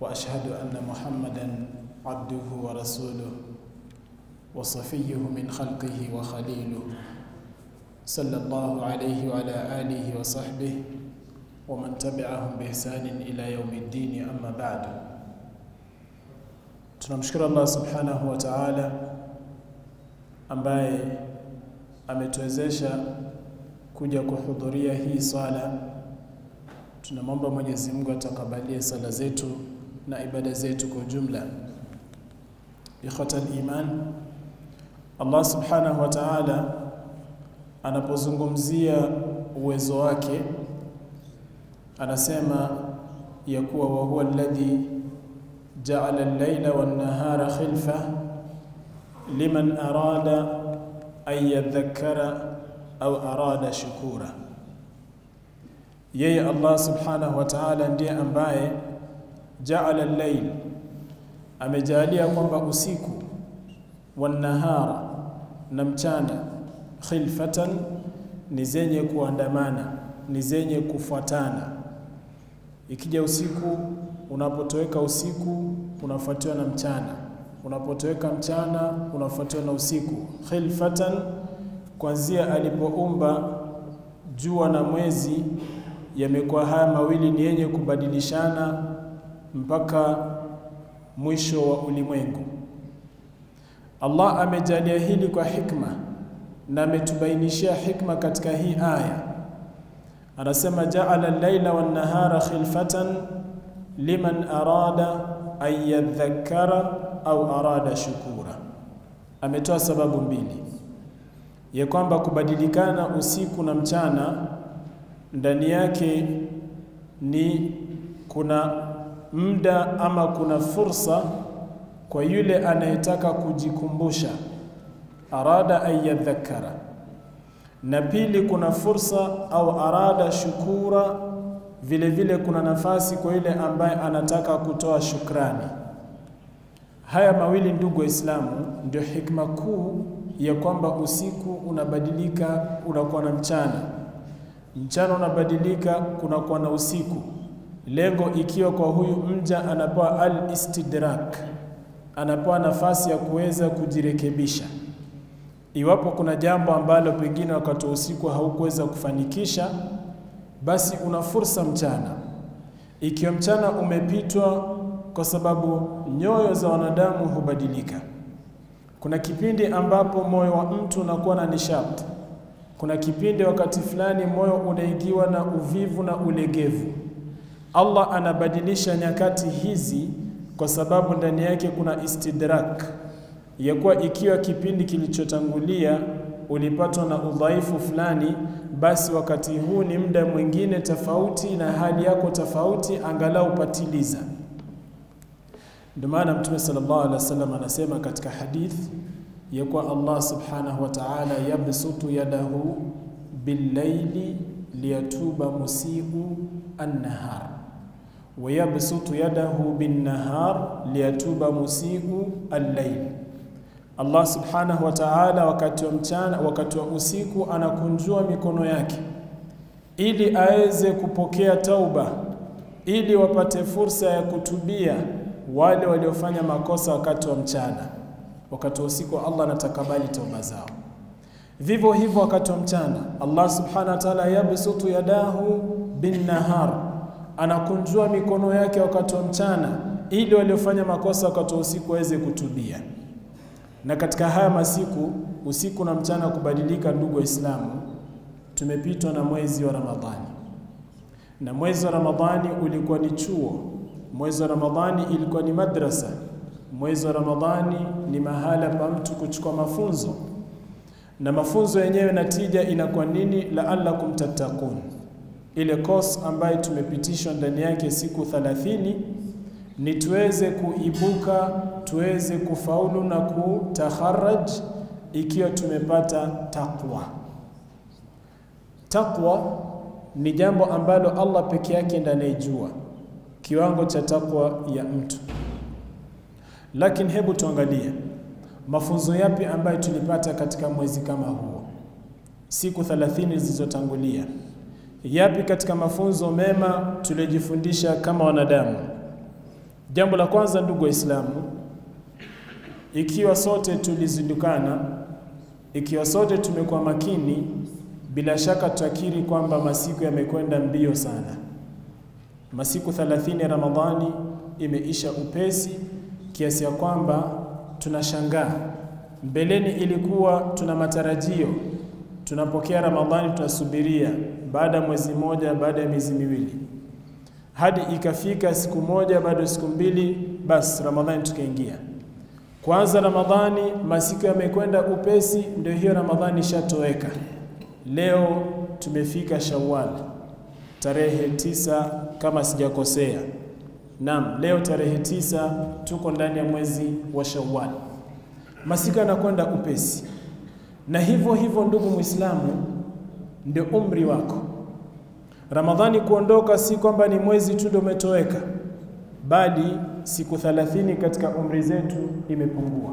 واشهد ان محمدا عبده ورسوله وصفيه من خلقه وخليله صلى الله عليه وعلى اله وصحبه ومن تبعهم باحسان الى يوم الدين اما بعد tunamshukuru Allah subhanahu wa ta'ala ambaye ametuwezesha kuja kuhudhuria hii swala. Tunamwomba Mwenyezi Mungu atakabalie sala zetu Na ibada zetu kwa ujumla. Ikhwatal iman, Allah subhanahu wa ta'ala anapozungumzia uwezo wake anasema ya kuwa wa huwa alladhi ja'ala al-layla wan-nahara khilfa liman arada an yadhakkara au arada shukura. Yeye Allah subhanahu wa ta'ala ndiye ambaye jaala al-layl, amejalia kwamba usiku wanahara na mchana khilfatan, ni zenye kuandamana, ni zenye kufuatana. Ikija usiku, unapotoweka usiku unafuatiwa na mchana, unapotoweka mchana unafuatiwa na usiku. Khilfatan, kwanzia alipoumba jua na mwezi, yamekuwa haya mawili ni yenye kubadilishana mpaka mwisho wa ulimwengu. Allah amejalia hili kwa hikma na ametubainishia hikma katika hii aya. Anasema jaala al-laila wan-nahara khilfatan liman arada an yadhakkara au arada shukura. Ametoa sababu mbili ya kwamba kubadilikana usiku na mchana ndani yake ni kuna muda ama kuna fursa kwa yule anayetaka kujikumbusha, arada an na pili kuna fursa au arada shukura, vile vile kuna nafasi kwa yule ambaye anataka kutoa shukrani. Haya mawili ndugu Waislamu, ndio hikma kuu ya kwamba usiku unabadilika unakuwa na mchana, mchana unabadilika kunakuwa na usiku, lengo ikiwa kwa huyu mja anapewa al-istidrak, anapewa nafasi ya kuweza kujirekebisha. Iwapo kuna jambo ambalo pengine wakati wa usiku haukuweza kufanikisha, basi una fursa mchana. Ikiwa mchana umepitwa, kwa sababu nyoyo za wanadamu hubadilika. Kuna kipindi ambapo moyo wa mtu unakuwa na nishati. Kuna kipindi wakati fulani moyo unaingiwa na uvivu na ulegevu. Allah anabadilisha nyakati hizi kwa sababu ndani yake kuna istidrak ya kuwa ikiwa kipindi kilichotangulia ulipatwa na udhaifu fulani, basi wakati huu ni muda mwingine tofauti na hali yako tofauti, angalau patiliza. Ndio maana Mtume sallallahu alaihi wasallam anasema katika hadith ya kuwa Allah subhanahu wa ta'ala yabsutu yadahu billaili liyatuba musiu annahar wa yabsutu yadahu binnahar liyatuba musiu allail. Allah subhanahu wa ta'ala wakati wa mchana, wakati wa usiku anakunjua mikono yake ili aweze kupokea tauba, ili wapate fursa ya kutubia wale waliofanya makosa wakati wa mchana. Wakati wa usiku Allah anatakabali tauba zao. Vivyo hivyo wakati wa mchana Allah subhanahu wa ta'ala yabsutu yadahu bin nahar, anakunjua mikono yake wakati wa mchana ili waliofanya makosa wakati wa usiku waweze kutubia. Na katika haya masiku usiku na mchana kubadilika, ndugu Waislamu, tumepitwa na mwezi wa Ramadhani, na mwezi wa Ramadhani ulikuwa ni chuo Mwezi wa Ramadhani ilikuwa ni madrasa. Mwezi wa Ramadhani ni mahala pa mtu kuchukua mafunzo, na mafunzo yenyewe natija inakuwa nini? La'allakum tattaqun, ile course ambayo tumepitishwa ndani yake siku 30 ni tuweze kuibuka, tuweze kufaulu na kutaharaj ikiwa tumepata takwa takwa ni jambo ambalo Allah peke yake ndiye anayejua kiwango cha takwa ya mtu. Lakini hebu tuangalie mafunzo yapi ambayo tulipata katika mwezi kama huo, siku 30 zilizotangulia. Yapi katika mafunzo mema tuliyojifundisha kama wanadamu? Jambo la kwanza, ndugu Waislamu, ikiwa sote tulizindukana, ikiwa sote tumekuwa makini, bila shaka tutakiri kwamba masiku yamekwenda mbio sana. Masiku 30 ya Ramadhani imeisha upesi kiasi ya kwamba tunashangaa. Mbeleni ilikuwa tuna matarajio, tunapokea Ramadhani, tunasubiria baada ya mwezi mmoja, baada ya miezi miwili, hadi ikafika siku moja, bado siku mbili, basi Ramadhani tukaingia. Kwanza Ramadhani masiku yamekwenda upesi, ndio hiyo Ramadhani ishatoweka. Leo tumefika Shawwal tarehe tisa kama sijakosea. Naam, leo tarehe tisa tuko ndani ya mwezi wa Shawwal. Masiku yanakwenda upesi, na hivyo hivyo, ndugu Muislamu, ndio umri wako. Ramadhani kuondoka si kwamba ni mwezi tu ndio umetoweka, bali siku 30 katika umri zetu imepungua,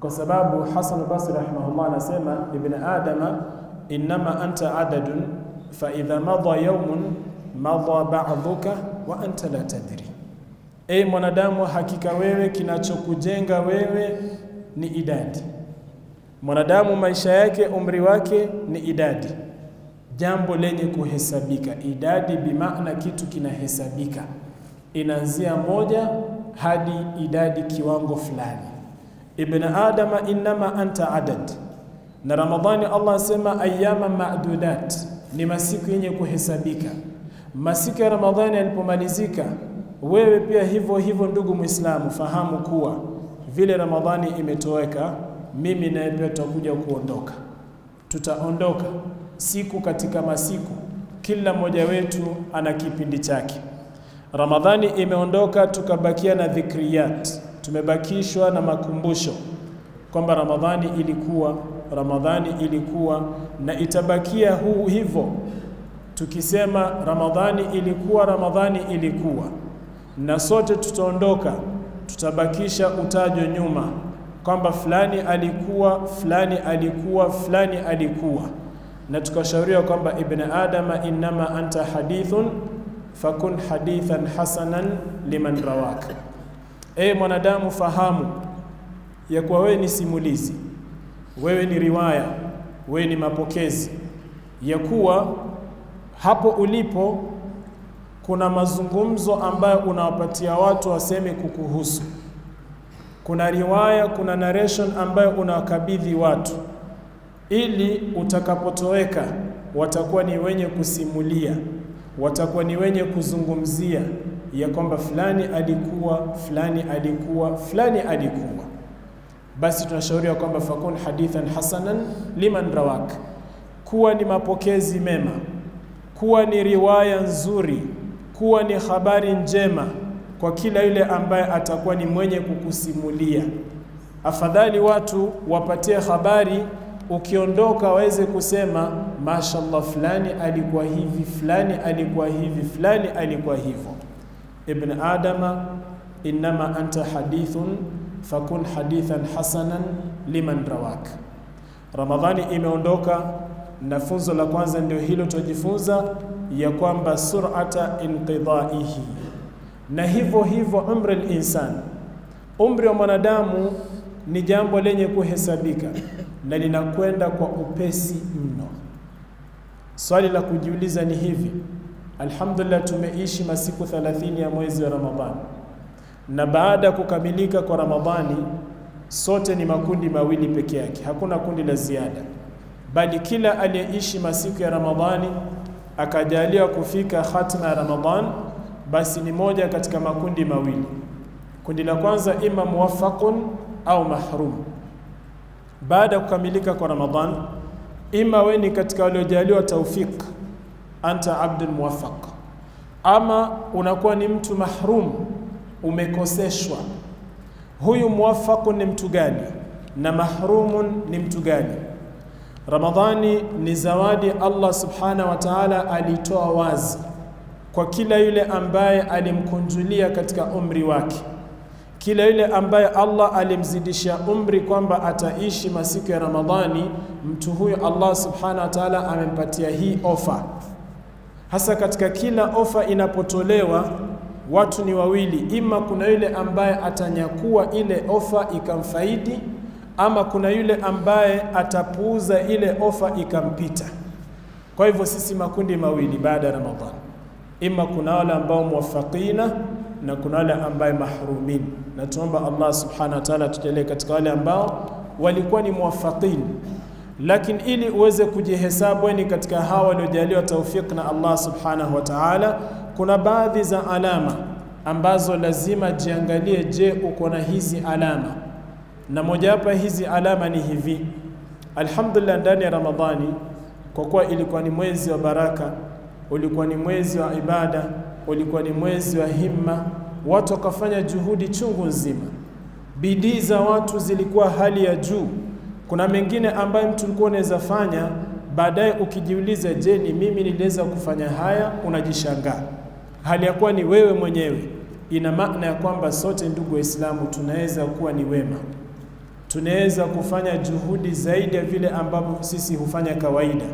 kwa sababu Hasan al-Basri rahimahullah anasema ibn adama innama anta adadun fa idha madha yawmun madha ba'dhuka wa anta la tadri. E mwanadamu, hakika wewe kinachokujenga wewe ni idadi. Mwanadamu maisha yake umri wake ni idadi, jambo lenye kuhesabika. Idadi bimaana kitu kinahesabika, inaanzia moja hadi idadi kiwango fulani. Ibn adama innama anta adad. Na Ramadhani Allah asema ayyama ma'dudat, ni masiku yenye kuhesabika. Masiku ya Ramadhani yalipomalizika, wewe pia hivyo hivyo, ndugu Muislamu, fahamu kuwa vile Ramadhani imetoweka, mimi naye pia tutakuja kuondoka. Tutaondoka siku katika masiku, kila mmoja wetu ana kipindi chake. Ramadhani imeondoka, tukabakia na dhikriyat, tumebakishwa na makumbusho kwamba Ramadhani ilikuwa, Ramadhani ilikuwa na itabakia huu hivyo, tukisema Ramadhani ilikuwa, Ramadhani ilikuwa, na sote tutaondoka, tutabakisha utajo nyuma kwamba fulani alikuwa, fulani alikuwa, fulani alikuwa, na tukashauriwa kwamba ibn adama innama anta hadithun fakun hadithan hasanan liman rawaka. E mwanadamu, fahamu ya kuwa wewe ni simulizi, wewe ni riwaya, wewe ni mapokezi, ya kuwa hapo ulipo kuna mazungumzo ambayo unawapatia watu waseme kukuhusu. Kuna riwaya, kuna narration ambayo unawakabidhi watu, ili utakapotoweka watakuwa ni wenye kusimulia, watakuwa ni wenye kuzungumzia ya kwamba fulani alikuwa, fulani alikuwa, fulani alikuwa. Basi tunashauriwa kwamba fakun hadithan hasanan liman rawak, kuwa ni mapokezi mema, kuwa ni riwaya nzuri, kuwa ni habari njema kwa kila yule ambaye atakuwa ni mwenye kukusimulia. Afadhali watu wapatie habari, ukiondoka waweze kusema mashallah, fulani alikuwa hivi, fulani alikuwa hivi, fulani alikuwa hivyo. Ibn Adama, innama anta hadithun fakun hadithan hasanan liman rawak. Ramadhani imeondoka na funzo la kwanza ndio hilo tujifunza ya kwamba surata inqidaihi, na hivyo hivyo umri linsan, umri wa mwanadamu ni jambo lenye kuhesabika na linakwenda kwa upesi mno. Swali la kujiuliza ni hivi, alhamdulillah, tumeishi masiku 30 ya mwezi wa Ramadhani na baada ya kukamilika kwa Ramadhani sote ni makundi mawili peke yake, hakuna kundi la ziada, bali kila aliyeishi masiku ya Ramadhani akajaliwa kufika hatima ya Ramadhan, basi ni moja katika makundi mawili. Kundi la kwanza ima muwafaqun au mahrum. Baada ya kukamilika kwa Ramadhan, ima we ni katika waliojaliwa taufiq, anta abdul muwafaq, ama unakuwa ni mtu mahrum umekoseshwa. Huyu muwafaqun ni mtu gani na mahrumun ni mtu gani? Ramadhani ni zawadi Allah subhanahu wa ta'ala alitoa wazi kwa kila yule ambaye alimkunjulia katika umri wake, kila yule ambaye Allah alimzidishia umri kwamba ataishi masiku ya Ramadhani, mtu huyo Allah subhanahu wa ta'ala amempatia hii ofa. Hasa katika kila ofa inapotolewa watu ni wawili, ima kuna yule ambaye atanyakua ile ofa ikamfaidi, ama kuna yule ambaye atapuuza ile ofa ikampita. Kwa hivyo sisi makundi mawili baada ya Ramadhani, ima kuna wale ambao muwafaqina na kuna wale ambaye mahrumin, na tuomba Allah subhanahu wa ta'ala tujalie katika wale ambao walikuwa ni muwafaqin lakini ili uweze kujihesabu ni katika hawa waliojaliwa taufik na Allah subhanahu wa ta'ala, kuna baadhi za alama ambazo lazima jiangalie, je, uko na hizi alama? Na mojawapo hizi alama ni hivi. Alhamdulillah, ndani ya Ramadhani, kwa kuwa ilikuwa ni mwezi wa baraka, ulikuwa ni mwezi wa ibada, ulikuwa ni mwezi wa himma, watu wakafanya juhudi chungu nzima, bidii za watu zilikuwa hali ya juu kuna mengine ambayo mtu ulikuwa unaweza fanya baadaye, ukijiuliza, je, ni mimi niliweza kufanya haya? Unajishangaa hali ya kuwa ni wewe mwenyewe. Ina maana ya kwamba sote ndugu Waislamu tunaweza kuwa ni wema, tunaweza kufanya juhudi zaidi ya vile ambavyo sisi hufanya kawaida.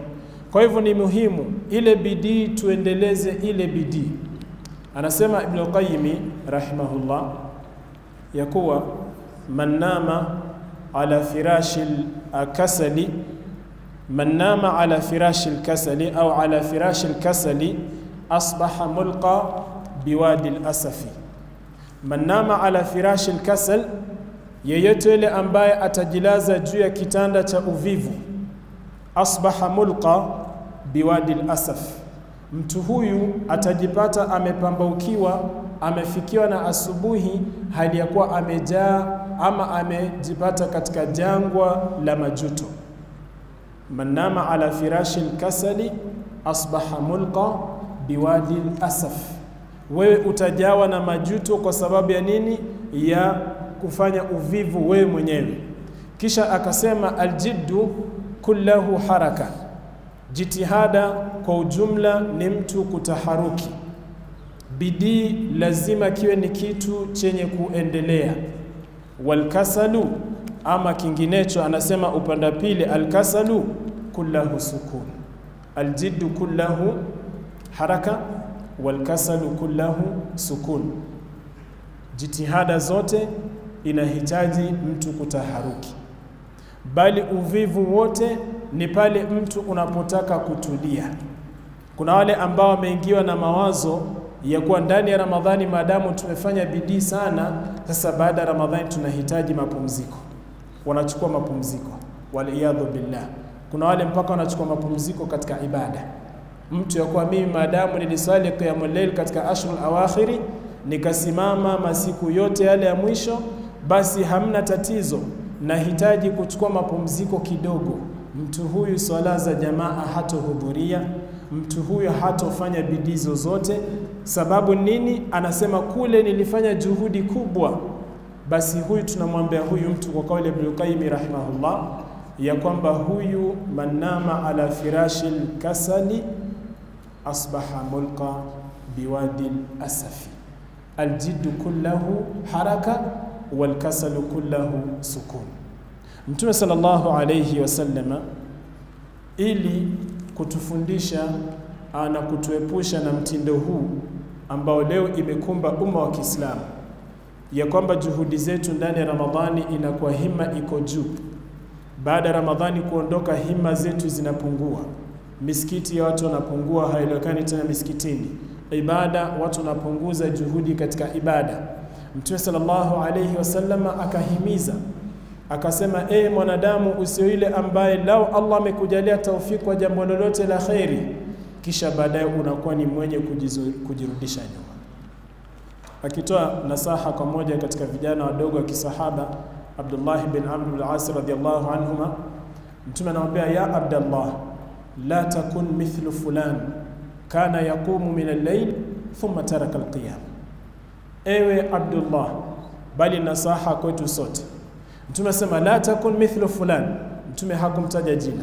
Kwa hivyo ni muhimu ile bidii, tuendeleze ile bidii. Anasema Ibn Qayyim rahimahullah ya kuwa man nama ala firashi lkasali man nama ala firashi lkasali au ala firashi lkasali asbaha mulqa biwadi lasafi. Man nama ala firashi lkasal, yeyote yule ambaye atajilaza juu ya kitanda cha uvivu, asbaha mulqa biwadi lasaf, mtu huyu atajipata amepambaukiwa, amefikiwa na asubuhi hali ya kuwa amejaa ama amejipata katika jangwa la majuto. Manama ala firashi lkasali asbaha mulqa biwadi lasaf, wewe utajawa na majuto kwa sababu ya nini? Ya kufanya uvivu wewe mwenyewe. Kisha akasema aljiddu kullahu haraka, jitihada kwa ujumla ni mtu kutaharuki. Bidii lazima kiwe ni kitu chenye kuendelea walkasalu ama kinginecho, anasema upande pili, alkasalu kullahu sukun, aljiddu kullahu haraka, walkasalu kullahu sukun. Jitihada zote inahitaji mtu kutaharuki, bali uvivu wote ni pale mtu unapotaka kutulia. Kuna wale ambao wameingiwa na mawazo ya kuwa ndani ya Ramadhani, maadamu tumefanya bidii sana, sasa baada ya Ramadhani tunahitaji mapumziko, wanachukua mapumziko, waliyadhu billah. Kuna wale mpaka wanachukua mapumziko katika ibada, mtu ya kuwa mimi maadamu niliswali qiyamul layl katika ashrul awakhiri, nikasimama masiku yote yale ya mwisho, basi hamna tatizo, nahitaji kuchukua mapumziko kidogo. Mtu huyu swala za jamaa hatohudhuria mtu huyu hatofanya bidii zozote. Sababu nini? Anasema kule nilifanya juhudi kubwa. Basi huyu tunamwambia huyu mtu kwa kauli Ibn Qayyim rahimahullah ya kwamba huyu manama ala firashi lkasali asbaha mulqa biwadi lasafi, aljiddu kullahu haraka walkasalu kullahu sukun. Mtume sallallahu alayhi wasallama ili kutufundisha na kutuepusha na mtindo huu ambao leo imekumba umma wa Kiislamu, ya kwamba juhudi zetu ndani ya Ramadhani inakuwa hima iko juu. Baada ya Ramadhani kuondoka, hima zetu zinapungua, misikiti ya watu wanapungua, haelewekani tena misikitini, ibada watu wanapunguza juhudi katika ibada. Mtume sallallahu alayhi wasallam akahimiza akasema, e mwanadamu, usio yule ambaye lao Allah amekujalia taufiki kwa jambo lolote la kheri, kisha baadaye unakuwa ni mwenye kujizu, kujirudisha nyuma. Akitoa nasaha kwa moja katika vijana wadogo wa kisahaba Abdullah bin Amr bin al-As radhiyallahu anhuma, Mtume anamwambia ya Abdullah, la takun mithlu fulan kana yaqumu min al-layl thumma taraka al-qiyam. Ewe Abdullah, bali nasaha kwetu sote Mtume asema la takun mithlu fulan. Mtume hakumtaja jina,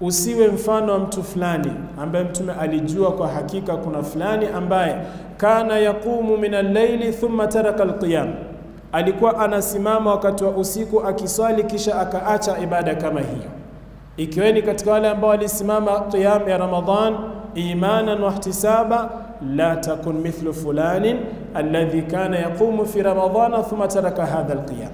usiwe mfano wa mtu fulani ambaye Mtume alijua kwa hakika kuna fulani ambaye kana yaqumu min al-layli thumma taraka al-qiyam, alikuwa anasimama wakati wa usiku akiswali kisha akaacha ibada kama hiyo. Ikiweni katika wale ambao walisimama qiyam ya Ramadhan imanan wa ihtisaba, la takun mithlu fulanin alladhi kana yaqumu fi ramadhana thumma taraka hadha alqiyam,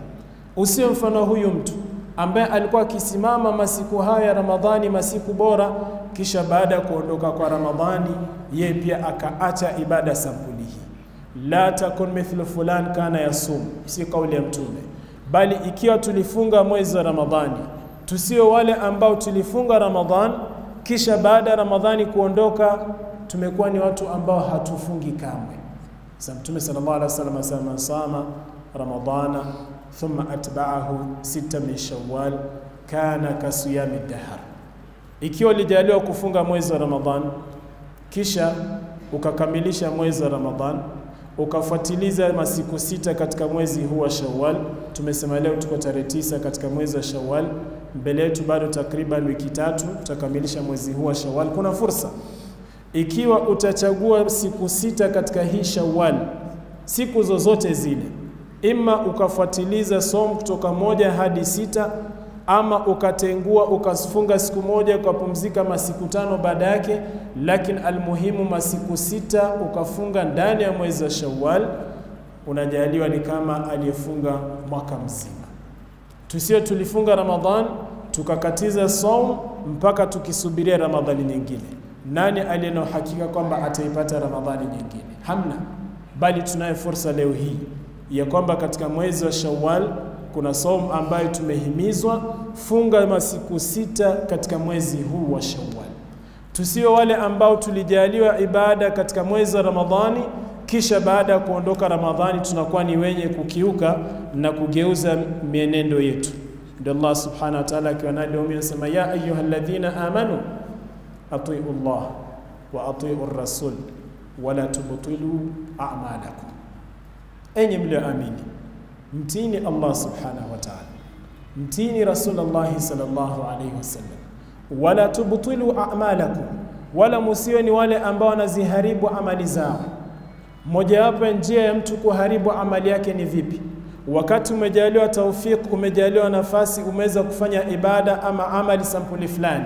usiwe mfano huyu mtu ambaye alikuwa akisimama masiku haya ya Ramadhani, masiku bora, kisha baada ya kuondoka kwa Ramadhani yeye pia akaacha ibada sampuli hii. La takun mithlu fulan kana yasum, si kauli ya Mtume, bali ikiwa tulifunga mwezi wa Ramadhani, tusio wale ambao tulifunga Ramadhani kisha baada ya Ramadhani kuondoka tumekuwa ni watu ambao hatufungi kamwe. Sasa Mtume sallallahu alaihi wasallam asema sama ramadana thumma atba'ahu sita min shawwal kana kasiyami dahar, ikiwa ulijaliwa kufunga mwezi wa Ramadhan kisha ukakamilisha mwezi wa Ramadhan ukafuatiliza masiku sita katika mwezi huu wa Shawwal. Tumesema leo tuko tarehe tisa katika mwezi wa Shawwal, mbele yetu bado takriban wiki tatu tutakamilisha mwezi huu wa Shawwal. Kuna fursa ikiwa utachagua siku sita katika hii Shawwal, siku zozote zile, ima ukafuatiliza somo kutoka moja hadi sita ama ukatengua ukafunga siku moja ukapumzika masiku tano baada yake, lakini almuhimu masiku sita ukafunga ndani ya mwezi wa Shawwal, unajaliwa ni kama aliyefunga mwaka mzima. Tusio tulifunga Ramadhan tukakatiza saum mpaka tukisubiria Ramadhani nyingine. Nani aliye na uhakika kwamba ataipata Ramadhani nyingine? Hamna, bali tunayo fursa leo hii ya kwamba katika mwezi wa Shawwal kuna somo ambayo tumehimizwa funga masiku sita katika mwezi huu wa Shawwal. Tusiwe wale ambao tulijaliwa ibada katika mwezi wa Ramadhani, kisha baada ya kuondoka Ramadhani tunakuwa ni wenye kukiuka na kugeuza mienendo yetu. Ndio Allah subhanahu wa ta'ala akiwa nadi anasema, ya ayyuhalladhina amanu atiu Allah wa atiu rasul wala tubtilu a'malakum, enyi mlioamini mtini Allah subhanahu wa ta'ala, mtini Rasulullah sallallahu alayhi wasallam, wala tubtilu a'malakum, wala musiwe ni wale ambao wanaziharibu amali zao. Mojawapo ya njia ya mtu kuharibu amali yake ni vipi? Wakati umejaliwa taufiki, umejaliwa nafasi, umeweza kufanya ibada ama amali sampuli fulani,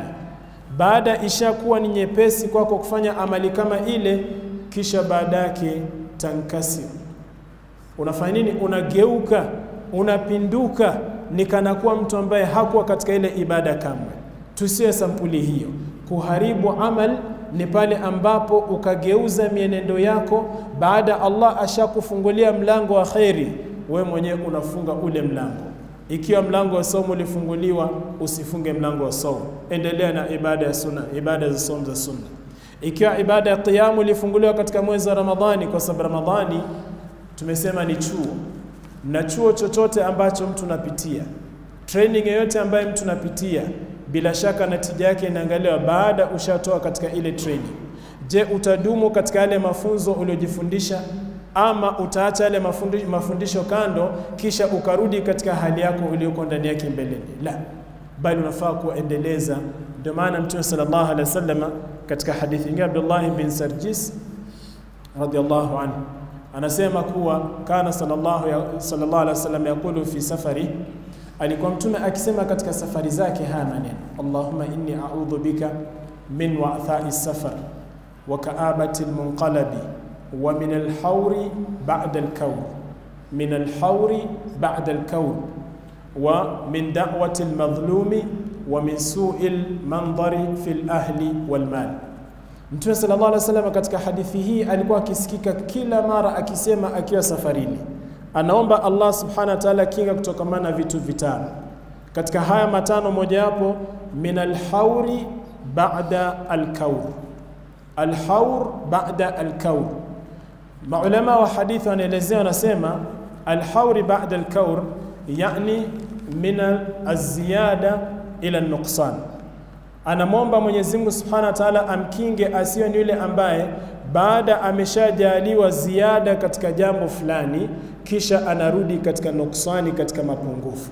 baada ishakuwa ni nyepesi kwako kufanya amali kama ile, kisha baada yake tankasi unafanya nini? Unageuka, unapinduka, ni kana kuwa mtu ambaye hakuwa katika ile ibada kamwe. Tusiwe sampuli hiyo. Kuharibu amal ni pale ambapo ukageuza mienendo yako baada Allah ashakufungulia mlango wa kheri, we mwenyewe unafunga ule mlango. Ikiwa mlango wa somo ulifunguliwa, usifunge mlango wa somo, endelea na ibada ya sunna, ibada za somo za sunna. Ikiwa ibada ya qiyamu ilifunguliwa katika mwezi wa Ramadhani, kwa sababu Ramadhani tumesema ni chuo, na chuo chochote ambacho mtu napitia, training yoyote ambayo mtu napitia, bila shaka natija yake inaangaliwa baada ushatoa katika ile training. Je, utadumu katika yale mafunzo uliojifundisha ama utaacha yale mafundisho, kando kisha ukarudi katika hali yako uliyoko ndani yake mbeleni? La, bali unafaa kuendeleza. Ndio maana Mtume sallallahu alaihi wasallam katika hadithi nyingine, Abdullah bin Sarjis radhiallahu anhu anasema kuwa kana sallallahu sallallahu alaihi wasallam yakulu fi safari, alikuwa mtume akisema katika safari zake haya maneno, Allahumma inni a'udhu bika min wa'thai safar wa ka'abati almunqalabi ba'da alkawr min alhawri ba'da alkawr wa min da'wati almadhlumi wa min su'i almanzari fi alahli walmal Mtume sallallahu alaihi wasallam katika hadithi hii alikuwa akisikika kila mara akisema akiwa safarini, anaomba Allah subhanahu wa ta'ala kinga kutokamana na vitu vitano. Katika haya matano mojawapo, min alhauri ba'da alkaur, alhaur ba'da alkaur. Maulama wa hadithi wanaelezea, wanasema alhauri ba'da alkaur, yani min alziyada ila nuqsan anamwomba Mwenyezi Mungu Subhanahu wa Ta'ala amkinge asiwe ni yule ambaye baada ameshajaliwa ziada katika jambo fulani kisha anarudi katika nuksani, katika mapungufu.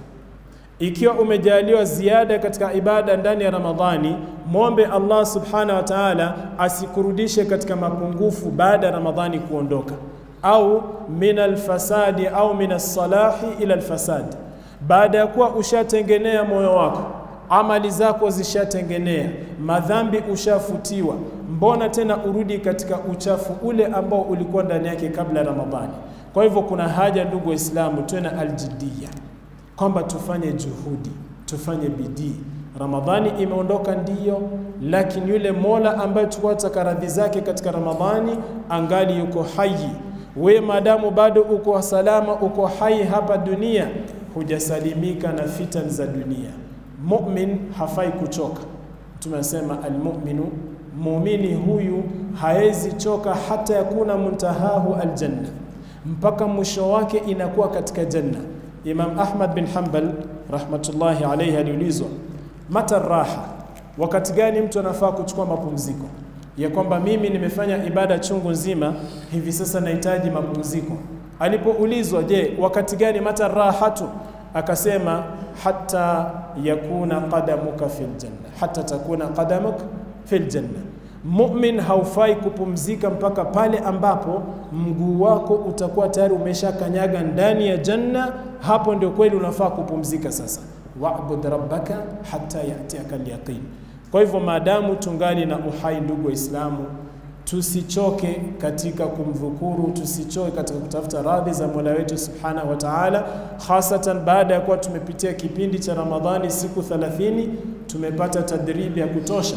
Ikiwa umejaliwa ziada katika ibada ndani ya Ramadhani, mwombe Allah Subhanahu wa Ta'ala asikurudishe katika mapungufu baada ya Ramadhani kuondoka, au min alfasadi au min alsalahi ila alfasadi, baada ya kuwa ushatengenea moyo wako amali zako zishatengenea, madhambi ushafutiwa, mbona tena urudi katika uchafu ule ambao ulikuwa ndani yake kabla ya Ramadhani? Kwa hivyo kuna haja ndugu Waislamu, tuwe na aljidia kwamba tufanye juhudi, tufanye bidii. Ramadhani imeondoka ndiyo, lakini yule Mola ambaye tuwataka radhi zake katika Ramadhani angali yuko hai. We madamu bado uko salama, uko hai hapa dunia, hujasalimika na fitan za dunia. Mumin hafai kuchoka. Tumesema almuminu, mumini huyu haezi choka hata yakuna muntahahu aljanna, mpaka mwisho wake inakuwa katika janna. Imam Ahmad bin Hanbal rahmatullahi alayhi aliulizwa, mata raha, wakati gani mtu anafaa kuchukua mapumziko? Ya kwamba mimi nimefanya ibada chungu nzima, hivi sasa nahitaji mapumziko. Alipoulizwa, je, wakati gani mata rahatu? Akasema hata yakuna qadamuka fil janna, hata takuna qadamuk fil janna. Mumin haufai kupumzika mpaka pale ambapo mguu wako utakuwa tayari umeshakanyaga ndani ya janna. Hapo ndio kweli unafaa kupumzika sasa. Wa'bud rabbaka hatta yatiaka alyaqin. Kwa hivyo maadamu tungali na uhai, ndugu Waislamu, tusichoke katika kumdhukuru, tusichoke katika kutafuta radhi za Mola wetu subhanahu wa ta'ala, hasatan baada ya kuwa tumepitia kipindi cha Ramadhani siku 30 tumepata tadribi ya kutosha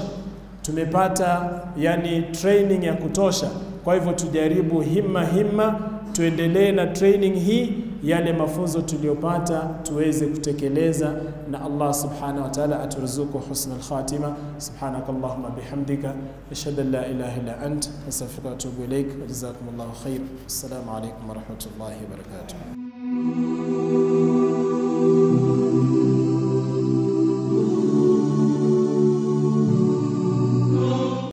tumepata yani training ya kutosha. Kwa hivyo tujaribu himma himma, tuendelee na training hii, yale mafunzo tuliyopata tuweze kutekeleza, na Allah subhanahu wa ta'ala aturuzuku husna al-khatima. Subhanaka Allahumma bihamdika ashhadu an la ilaha illa ant astaghfiruka wa atubu ilaik wa jazakumullahu khair. Assalamu alaykum wa rahmatullahi wa barakatuh.